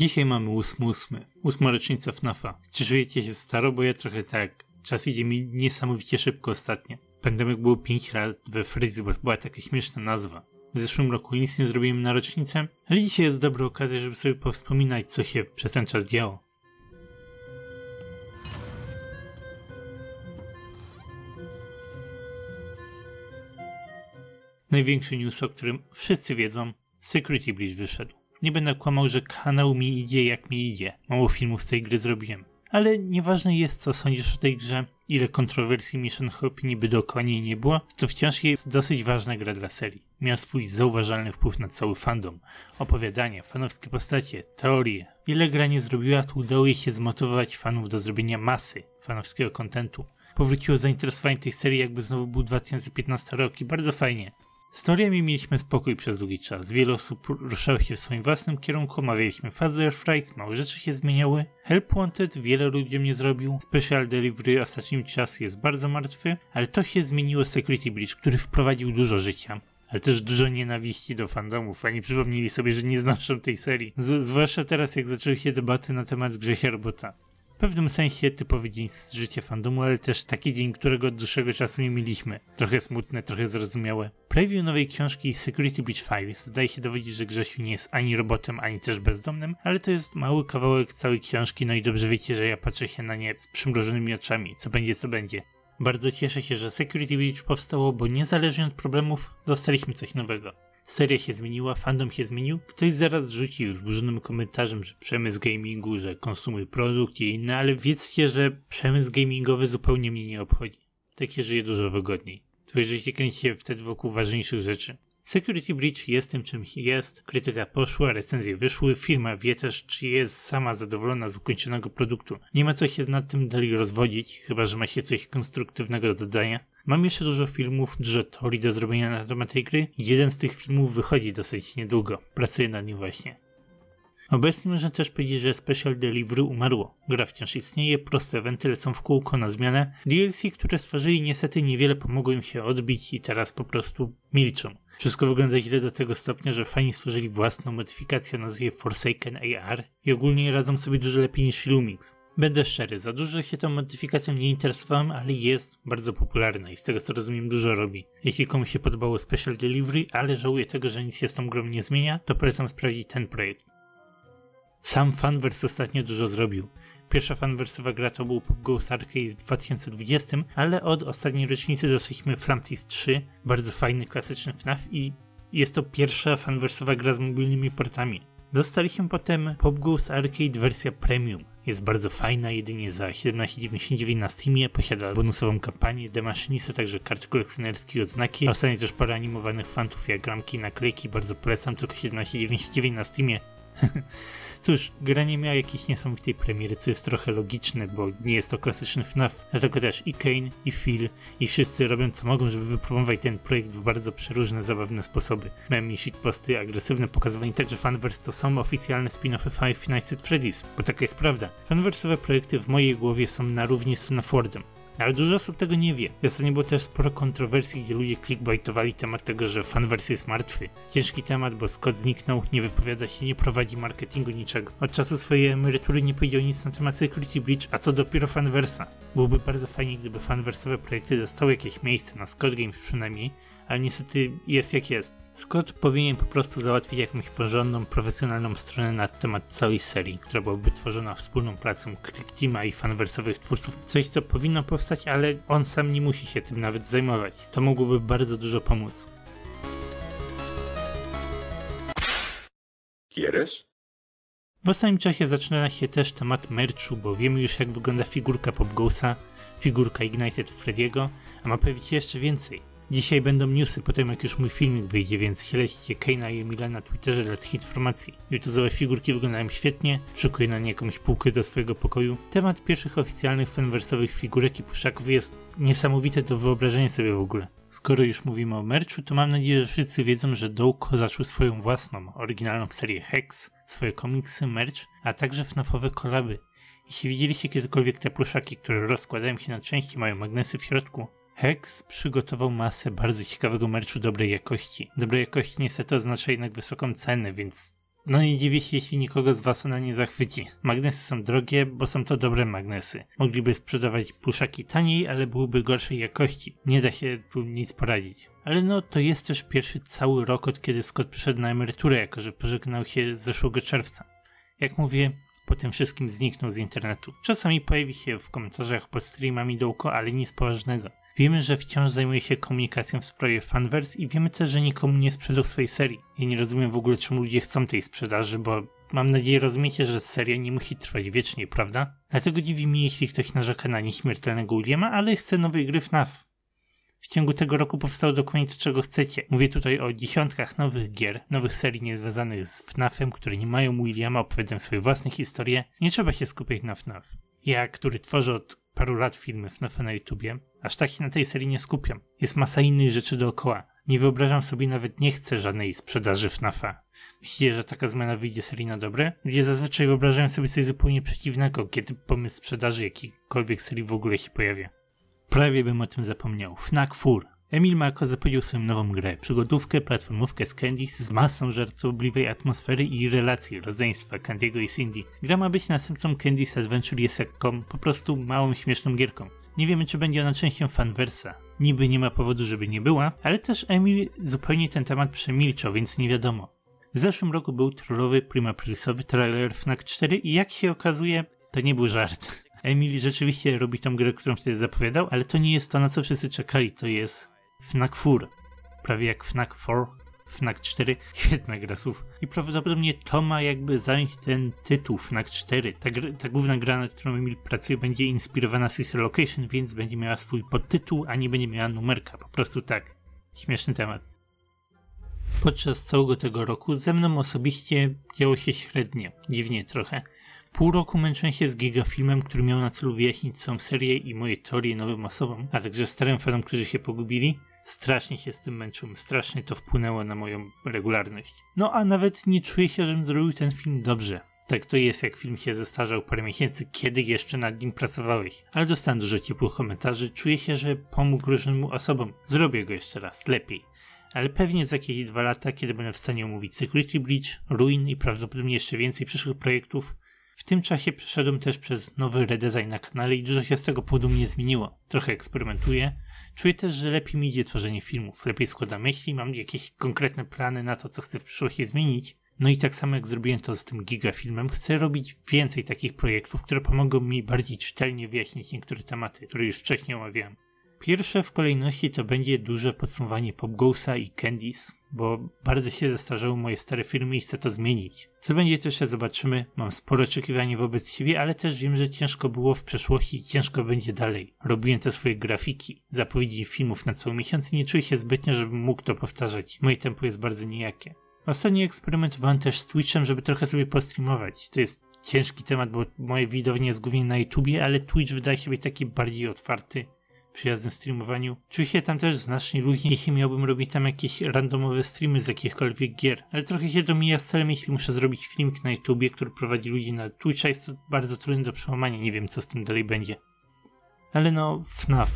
Dzisiaj mamy 8.8, ósma rocznica FNAFa. Czy czujecie się staro? Bo ja trochę tak. Czas idzie mi niesamowicie szybko ostatnio. Jak było 5 lat we Freddy's, bo była taka śmieszna nazwa. W zeszłym roku nic nie zrobiłem na rocznicę, ale dzisiaj jest dobra okazja, żeby sobie powspominać, co się przez ten czas działo. Największy news, o którym wszyscy wiedzą, Security Breach wyszedł. Nie będę kłamał, że kanał mi idzie jak mi idzie. Mało filmów z tej gry zrobiłem. Ale nieważne jest, co sądzisz o tej grze, ile kontrowersji mieszanych opinii by dookoła niej nie było, to wciąż jest dosyć ważna gra dla serii. Miała swój zauważalny wpływ na cały fandom. Opowiadania, fanowskie postacie, teorie. Ile gra nie zrobiła, to udało jej się zmotywować fanów do zrobienia masy fanowskiego kontentu. Powróciło zainteresowanie tej serii jakby znowu był 2015 rok i bardzo fajnie. Z teoriami mieliśmy spokój przez długi czas. Wiele osób ruszało się w swoim własnym kierunku, omawialiśmy Fazbear Fright, małe rzeczy się zmieniały. Help Wanted wiele ludziom nie zrobił. Special Delivery ostatnim czas jest bardzo martwy, ale to się zmieniło Security Breach, który wprowadził dużo życia. Ale też dużo nienawiści do fandomów. Ani przypomnieli sobie, że nie znoszą tej serii. Z zwłaszcza teraz, jak zaczęły się debaty na temat Grzechia Robota. W pewnym sensie typowy dzień z życia fandomu, ale też taki dzień, którego od dłuższego czasu nie mieliśmy. Trochę smutne, trochę zrozumiałe. Preview nowej książki Security Breach Files zdaje się dowodzić, że Grzesiu nie jest ani robotem, ani też bezdomnym, ale to jest mały kawałek całej książki, no i dobrze wiecie, że ja patrzę się na nie z przymrożonymi oczami. Co będzie, co będzie. Bardzo cieszę się, że Security Breach powstało, bo niezależnie od problemów, dostaliśmy coś nowego. Seria się zmieniła, fandom się zmienił. Ktoś zaraz rzucił zburzonym komentarzem, że przemysł gamingu, że konsumuje produkt i inne, ale wiedzcie, że przemysł gamingowy zupełnie mnie nie obchodzi. Takie żyje dużo wygodniej. Twoje życie kręci się wtedy wokół ważniejszych rzeczy. Security Breach jest tym, czym jest, krytyka poszła, recenzje wyszły, firma wie też, czy jest sama zadowolona z ukończonego produktu. Nie ma co się nad tym dalej rozwodzić, chyba że ma się coś konstruktywnego do dodania. Mam jeszcze dużo filmów, dużo teorii do zrobienia na temat tej gry. Jeden z tych filmów wychodzi dosyć niedługo. Pracuję nad nim właśnie. Obecnie można też powiedzieć, że Special Delivery umarło. Gra wciąż istnieje, proste eventy lecą w kółko na zmianę. DLC, które stworzyli niestety niewiele pomogło im się odbić i teraz po prostu milczą. Wszystko wygląda źle do tego stopnia, że fani stworzyli własną modyfikację o nazwie Forsaken AR i ogólnie radzą sobie dużo lepiej niż Lumix. Będę szczery, za dużo się tą modyfikacją nie interesowałem, ale jest bardzo popularna i z tego co rozumiem dużo robi. Jeśli komuś się podobało Special Delivery, ale żałuję tego, że nic się z tą grą nie zmienia, to polecam sprawdzić ten projekt. Sam Fanverse ostatnio dużo zrobił. Pierwsza fanwersowa gra to był Pop Ghost Arcade w 2020, ale od ostatniej rocznicy dostaliśmy Flamtis 3, bardzo fajny, klasyczny FNAF i jest to pierwsza fanwersowa gra z mobilnymi portami. Dostaliśmy potem Pop Ghost Arcade wersja premium. Jest bardzo fajna, jedynie za 17,99 na Steamie, posiada bonusową kampanię, demaszynistę, także karty kolekcjonerskie i odznaki. Ostatnio też parę animowanych fantów jak ramki, naklejki, bardzo polecam, tylko 17,99 na Steamie. Cóż, gra nie miała jakiejś niesamowitej premiery, co jest trochę logiczne, bo nie jest to klasyczny FNAF, dlatego też i Kane, i Phil, i wszyscy robią co mogą, żeby wypromować ten projekt w bardzo przeróżne, zabawne sposoby. Miałem posty agresywne, pokazywanie także fanverse to są oficjalne spin-offy Five Nights at Freddy's, bo taka jest prawda. Fanversowe projekty w mojej głowie są na równi z FNAF Worldem. Ale dużo osób tego nie wie. Ostatnio było też sporo kontrowersji, gdzie ludzie clickbaitowali temat tego, że fanwersja jest martwy. Ciężki temat, bo Scott zniknął, nie wypowiada się, nie prowadzi marketingu niczego. Od czasu swojej emerytury nie powiedział nic na temat Security Breach, a co dopiero fanversa. Byłoby bardzo fajnie, gdyby fanwersowe projekty dostały jakieś miejsce na Scott Games przynajmniej, ale niestety jest jak jest. Scott powinien po prostu załatwić jakąś porządną, profesjonalną stronę na temat całej serii, która byłaby tworzona wspólną pracą Click Teama i fanwersowych twórców. Coś, co powinno powstać, ale on sam nie musi się tym nawet zajmować. To mogłoby bardzo dużo pomóc. ¿Quieres? W ostatnim czasie zaczyna się też temat merchu, bo wiemy już jak wygląda figurka Pop Ghosta, figurka Ignited Freddy'ego, a ma się jeszcze więcej. Dzisiaj będą newsy po tym jak już mój filmik wyjdzie, więc śledźcie Keina i Emila na Twitterze dla tych informacji. YouTube'owe figurki wyglądają świetnie, szykuję na nie jakąś półkę do swojego pokoju. Temat pierwszych oficjalnych fanwersowych figurek i puszaków jest niesamowite do wyobrażenia sobie w ogóle. Skoro już mówimy o merchu, to mam nadzieję, że wszyscy wiedzą, że Dołko zaczął swoją własną, oryginalną serię Hex, swoje komiksy, merch, a także FNAFowe kolaby. Jeśli widzieliście kiedykolwiek te pluszaki, które rozkładają się na części, mają magnesy w środku, Hex przygotował masę bardzo ciekawego merchu dobrej jakości. Dobrej jakości niestety oznacza jednak wysoką cenę, więc No nie dziwię się, jeśli nikogo z was ona nie zachwyci. Magnesy są drogie, bo są to dobre magnesy. Mogliby sprzedawać puszaki taniej, ale byłyby gorszej jakości. Nie da się tu nic poradzić. Ale no, to jest też pierwszy cały rok, od kiedy Scott przyszedł na emeryturę, jako że pożegnał się z zeszłego czerwca. Jak mówię, po tym wszystkim zniknął z internetu. Czasami pojawi się w komentarzach pod streamami dołko, ale nic poważnego. Wiemy, że wciąż zajmuje się komunikacją w sprawie Fanverse i wiemy też, że nikomu nie sprzedał swojej serii. Ja nie rozumiem w ogóle, czemu ludzie chcą tej sprzedaży, bo mam nadzieję rozumiecie, że seria nie musi trwać wiecznie, prawda? Dlatego dziwi mnie, jeśli ktoś narzeka na nieśmiertelnego Williama, ale chce nowej gry FNAF. W ciągu tego roku powstało dokładnie to, czego chcecie. Mówię tutaj o dziesiątkach nowych gier, nowych serii niezwiązanych z FNAFem, które nie mają Williama, opowiadają swoje własne historie. Nie trzeba się skupiać na FNAF. Ja, który tworzę od paru lat filmy FNAF na YouTubie, aż tak się na tej serii nie skupiam. Jest masa innych rzeczy dookoła. Nie wyobrażam sobie, nawet nie chcę żadnej sprzedaży FNAFa. Myślicie, że taka zmiana wyjdzie serii na dobre? Ludzie zazwyczaj wyobrażają sobie coś zupełnie przeciwnego, kiedy pomysł sprzedaży jakiejkolwiek serii w ogóle się pojawia. Prawie bym o tym zapomniał. Fnac 4. Emil Marko zapowiedział swoją nową grę, przygodówkę, platformówkę z Candice z masą żartobliwej atmosfery i relacji, rodzeństwa Candiego i Cindy. Gra ma być następcą Candice Adventure jest kom, po prostu małą, śmieszną gierką. Nie wiemy, czy będzie ona częścią fanversa. Niby nie ma powodu, żeby nie była, ale też Emil zupełnie ten temat przemilczał, więc nie wiadomo. W zeszłym roku był trollowy, prima trailer FNAC 4 i jak się okazuje, to nie był żart. Emily rzeczywiście robi tą grę, którą wtedy zapowiadał, ale to nie jest to, na co wszyscy czekali. To jest Fnac 4. Prawie jak Fnac 4, Fnac 4. Świetna gra słów. I prawdopodobnie to ma jakby zająć ten tytuł Fnac 4. Ta, ta główna gra, nad którą Emil pracuje, będzie inspirowana Sister Location, więc będzie miała swój podtytuł, a nie będzie miała numerka. Po prostu tak. Śmieszny temat. Podczas całego tego roku ze mną osobiście działo się średnio, dziwnie trochę. Pół roku męczyłem się z gigafilmem, który miał na celu wyjaśnić całą serię i moje teorie nowym osobom, a także starym fanom, którzy się pogubili. Strasznie się z tym męczyłem, strasznie to wpłynęło na moją regularność. No a nawet nie czuję się, żebym zrobił ten film dobrze. Tak to jest, jak film się zestarzał parę miesięcy, kiedy jeszcze nad nim pracowałeś. Ale dostałem dużo ciepłych komentarzy, czuję się, że pomógł różnym osobom. Zrobię go jeszcze raz, lepiej. Ale pewnie za jakieś dwa lata, kiedy będę w stanie omówić Security Breach, Ruin i prawdopodobnie jeszcze więcej przyszłych projektów, w tym czasie przeszedłem też przez nowy redesign na kanale i dużo się z tego powodu mnie zmieniło. Trochę eksperymentuję. Czuję też, że lepiej mi idzie tworzenie filmów, lepiej składam myśli, mam jakieś konkretne plany na to, co chcę w przyszłości zmienić. No i tak samo jak zrobiłem to z tym gigafilmem, chcę robić więcej takich projektów, które pomogą mi bardziej czytelnie wyjaśnić niektóre tematy, które już wcześniej omawiałem. Pierwsze w kolejności to będzie duże podsumowanie Pop Goesa i Candice, bo bardzo się zestarzały moje stare filmy i chcę to zmienić. Co będzie to jeszcze zobaczymy, mam sporo oczekiwań wobec siebie, ale też wiem, że ciężko było w przeszłości i ciężko będzie dalej. Robiłem te swoje grafiki, zapowiedzi filmów na cały miesiąc i nie czuję się zbytnio, żebym mógł to powtarzać. Moje tempo jest bardzo nijakie. Ostatnio eksperymentowałem też z Twitchem, żeby trochę sobie postreamować. To jest ciężki temat, bo moje widownie jest głównie na YouTubie, ale Twitch wydaje się być taki bardziej otwarty przyjaznym streamowaniu. Się tam też znacznie luźniej, jeśli miałbym robić tam jakieś randomowe streamy z jakichkolwiek gier. Ale trochę się to mija z celem, jeśli muszę zrobić filmik na YouTubie, który prowadzi ludzi na Twitcha. Jest to bardzo trudne do przełamania, nie wiem co z tym dalej będzie. Ale no, FNAF.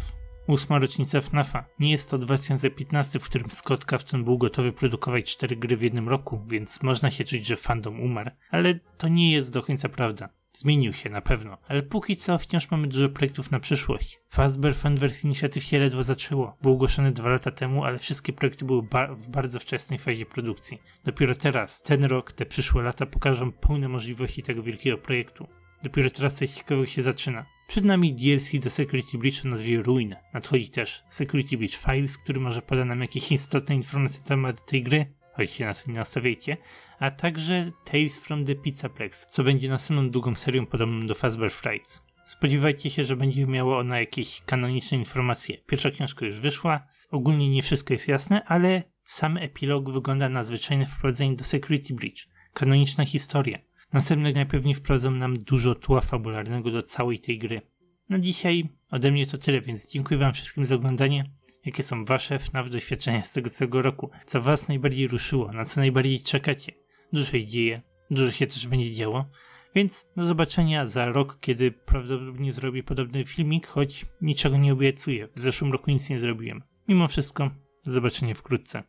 Ósma rocznica FNAFa. Nie jest to 2015, w którym Scott Cawthon był gotowy produkować cztery gry w jednym roku, więc można się czuć, że fandom umarł. Ale to nie jest do końca prawda. Zmienił się na pewno, ale póki co wciąż mamy dużo projektów na przyszłość. Fazbear Fanverse Initiative się ledwo zaczęło. Był ogłoszony dwa lata temu, ale wszystkie projekty były ba w bardzo wczesnej fazie produkcji. Dopiero teraz, ten rok, te przyszłe lata pokażą pełne możliwości tego wielkiego projektu. Dopiero teraz coś ciekawego się zaczyna. Przed nami DLC do Security Breach o nazwie Ruin. Nadchodzi też Security Breach Files, który może poda nam jakieś istotne informacje na temat tej gry, się na nie nastawiajcie, a także Tales from the Pizzaplex, co będzie następną długą serią podobną do Fazbear Frights. Spodziewajcie się, że będzie miało ona jakieś kanoniczne informacje. Pierwsza książka już wyszła, ogólnie nie wszystko jest jasne, ale sam epilog wygląda na zwyczajne wprowadzenie do Security Breach. Kanoniczna historia. Następnie najpewniej wprowadzą nam dużo tła fabularnego do całej tej gry. Na dzisiaj ode mnie to tyle, więc dziękuję wam wszystkim za oglądanie. Jakie są wasze FNAF doświadczenia z tego całego roku? Co was najbardziej ruszyło? Na co najbardziej czekacie? Dużo się dzieje, dużo się też będzie działo. Więc do zobaczenia za rok, kiedy prawdopodobnie zrobię podobny filmik, choć niczego nie obiecuję. W zeszłym roku nic nie zrobiłem. Mimo wszystko, do zobaczenia wkrótce.